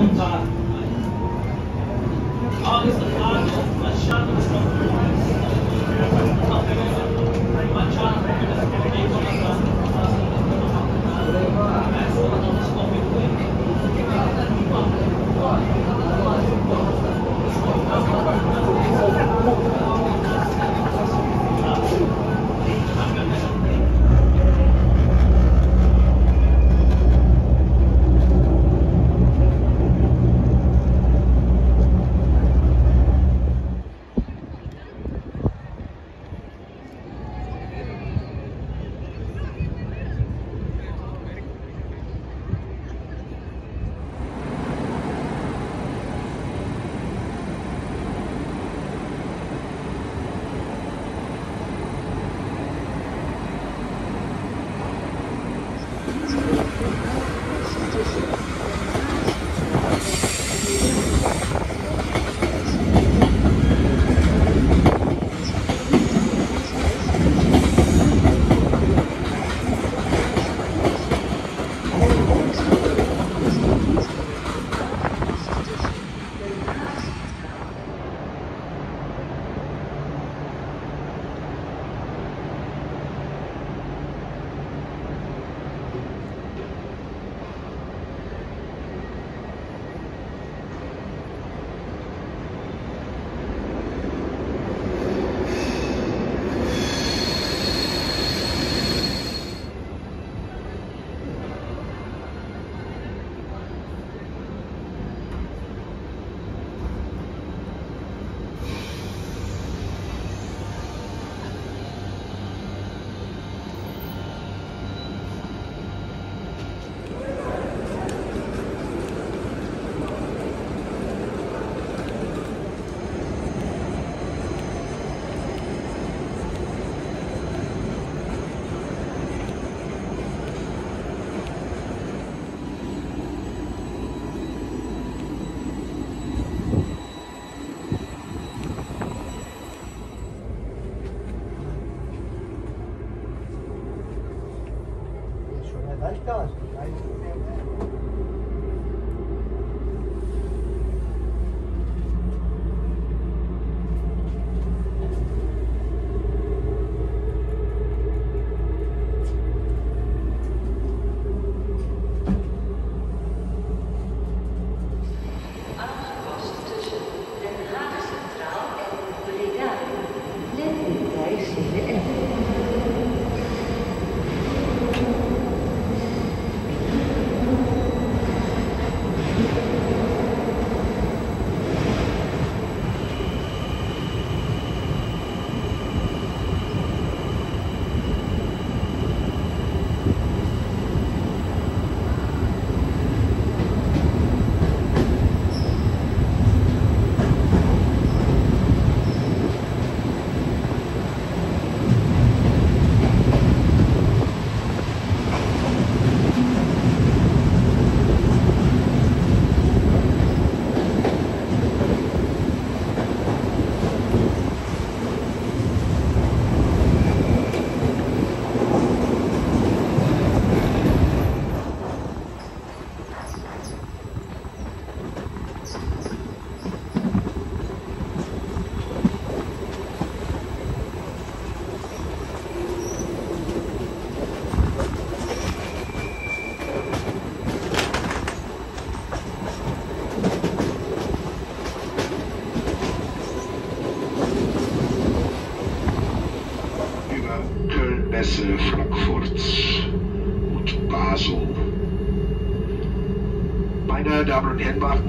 on time. August the 5th, a shot was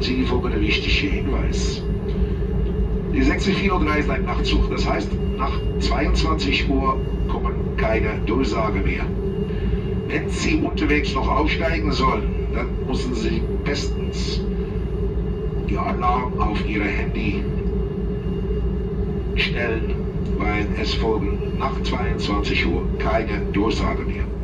Sie folgende wichtige Hinweis. Die 64 ist ein Nachtzug, das heißt, nach 22 Uhr kommen keine Durchsage mehr. Wenn Sie unterwegs noch aussteigen sollen, dann müssen Sie bestens die Alarm auf Ihr Handy stellen, weil es folgen nach 22 Uhr keine Durchsage mehr.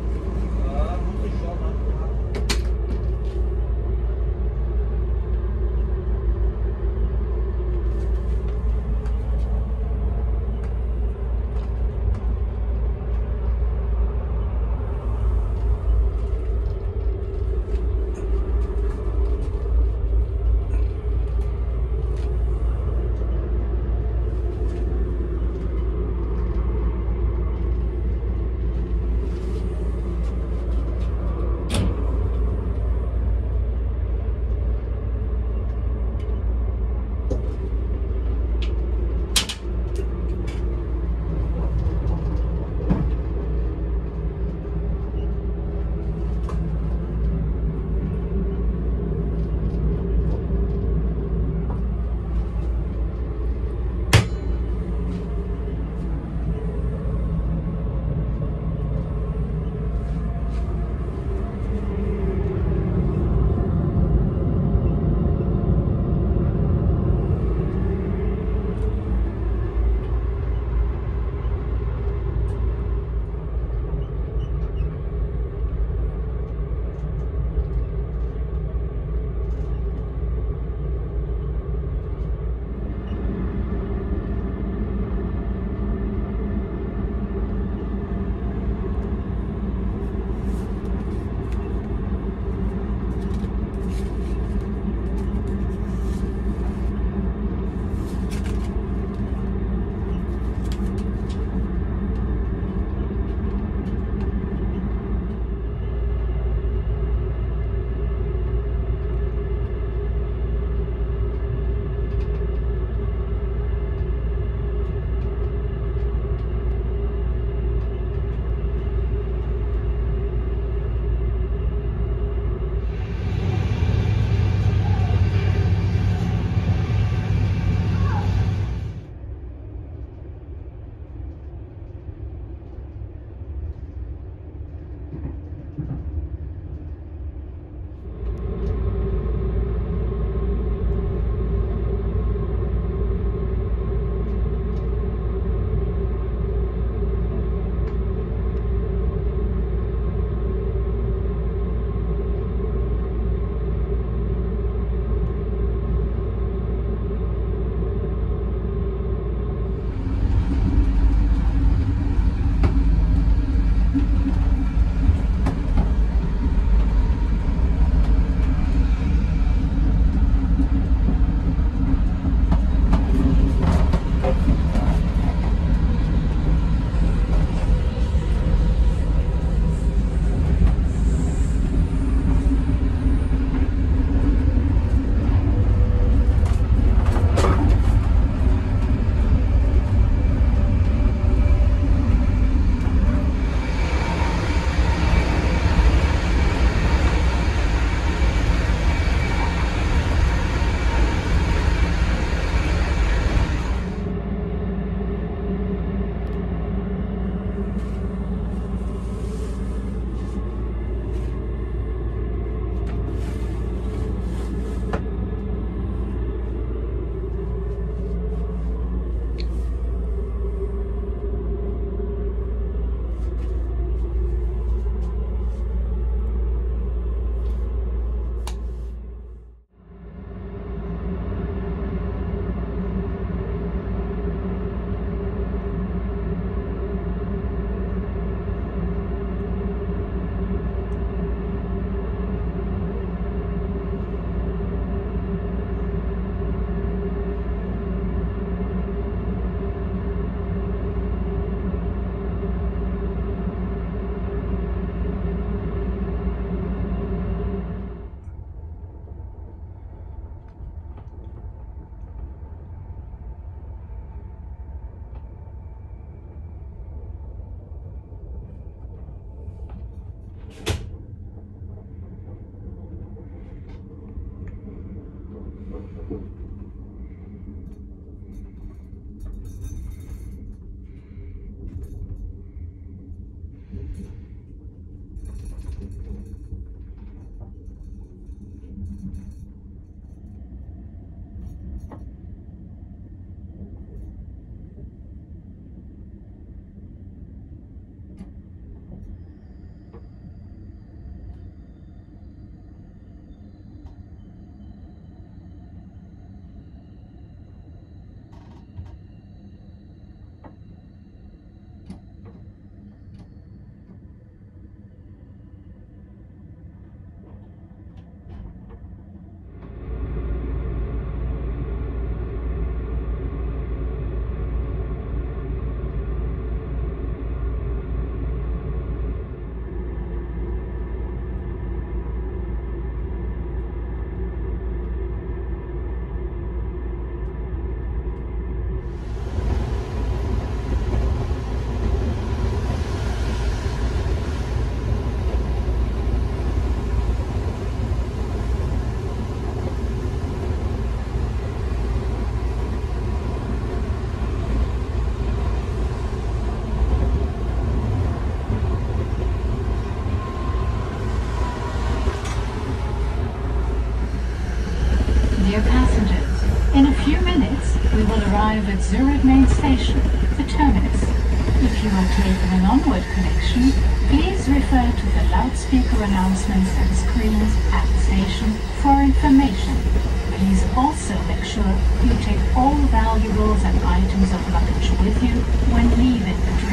At Zurich Main Station, the terminus. If you are taking an onward connection, please refer to the loudspeaker announcements and screens at the station for information. Please also make sure you take all valuables and items of luggage with you when leaving the train.